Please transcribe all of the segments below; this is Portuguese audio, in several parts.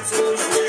to you.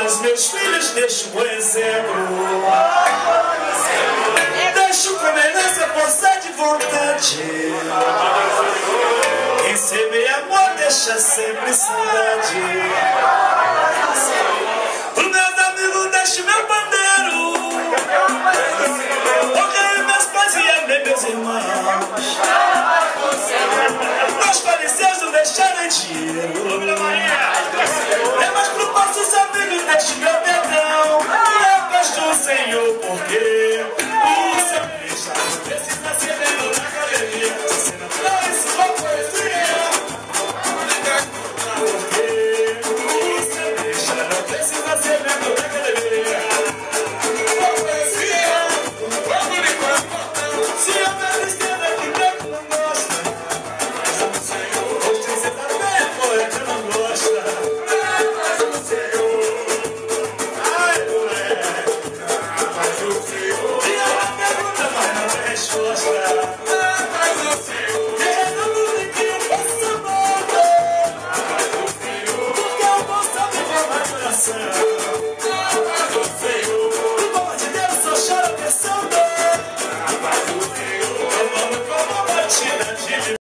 Aos meus filhos deixo um exemplo. Deixo como herança força de vontade. Quem semeia amor deixa sempre saudade. Pro meus amigos deixo meu pandeiro. Honrei meus pais e amei meus irmãos. Meus falecidos não deixaram dinheiro. yo porque